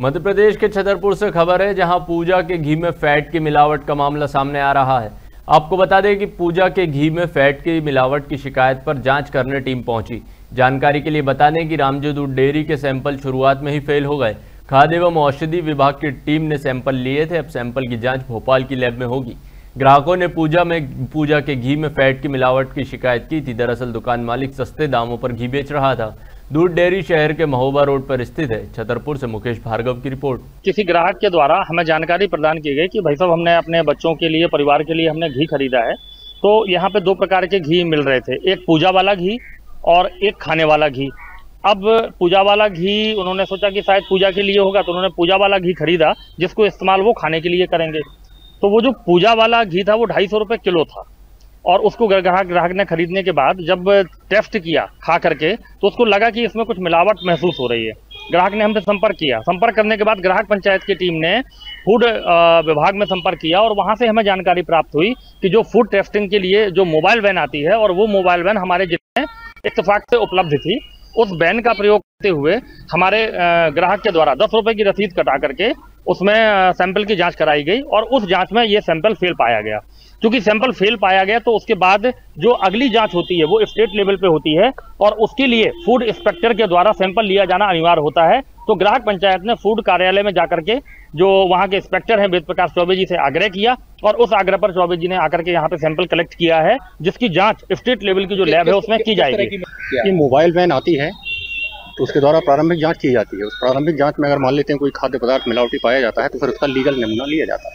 मध्य प्रदेश के छतरपुर से खबर है, जहाँ पूजा के घी में फैट की मिलावट का मामला सामने आ रहा है। आपको बता दें कि पूजा के घी में फैट की मिलावट की शिकायत पर जाँच करने टीम पहुँची। जानकारी के लिए बता दें कि रामजू दूध डेयरी के सैंपल शुरुआत में ही फेल हो गए। खाद्य एवं औषधि विभाग की टीम ने सैंपल लिए थे, अब सैंपल की जाँच भोपाल की लैब में होगी। ग्राहकों ने पूजा में, पूजा के घी में फैट की मिलावट की शिकायत की थी। दरअसल दुकान मालिक सस्ते दामों पर घी बेच रहा था। दूध डेयरी शहर के महोबा रोड पर स्थित है। छतरपुर से मुकेश भार्गव की रिपोर्ट। किसी ग्राहक के द्वारा हमें जानकारी प्रदान की गई कि भाई साहब, हमने अपने बच्चों के लिए, परिवार के लिए हमने घी खरीदा है। तो यहाँ पे दो प्रकार के घी मिल रहे थे। एक पूजा वाला घी और एक खाने वाला घी। अब पूजा वाला घी, उन्होंने सोचा कि शायद पूजा के लिए होगा तो उन्होंने पूजा वाला घी खरीदा, जिसको इस्तेमाल वो खाने के लिए करेंगे। तो वो जो पूजा वाला घी था, वो ढाई सौ रुपये किलो था। और उसको ग्राहक ग्राहक ने खरीदने के बाद जब टेस्ट किया खा करके तो उसको लगा कि इसमें कुछ मिलावट महसूस हो रही है। ग्राहक ने हमसे संपर्क किया। संपर्क करने के बाद ग्राहक पंचायत की टीम ने फ़ूड विभाग में संपर्क किया और वहाँ से हमें जानकारी प्राप्त हुई कि जो फ़ूड टेस्टिंग के लिए जो मोबाइल वैन आती है और वो मोबाइल वैन हमारे में इतफाक से उपलब्ध थी, उस वैन का प्रयोग करते हुए हमारे ग्राहक के द्वारा दस रुपए की रसीद कटा करके उसमें सैंपल की जाँच कराई गई और उस जाँच में ये सैंपल फेल पाया गया। क्योंकि सैंपल फेल पाया गया तो उसके बाद जो अगली जाँच होती है वो स्टेट लेवल पे होती है और उसके लिए फ़ूड इंस्पेक्टर के द्वारा सैंपल लिया जाना अनिवार्य होता है। तो ग्राहक पंचायत ने फ़ूड कार्यालय में जाकर के जो वहाँ के इंस्पेक्टर हैं वेद प्रकाश चौबे जी से आग्रह किया और उस आग्रह पर चौबे जी ने आकर के यहाँ पे सैंपल कलेक्ट किया है, जिसकी जाँच स्टेट लेवल की जो लैब है उसमें की जाएगी। मोबाइल वैन आती है तो उसके द्वारा प्रारंभिक जाँच की जाती है। उस प्रारंभिक जाँच में अगर मान लेते हैं कोई खाद्य पदार्थ मिलावटी पाया जाता है तो फिर उसका लीगल नमूना लिया जाता है।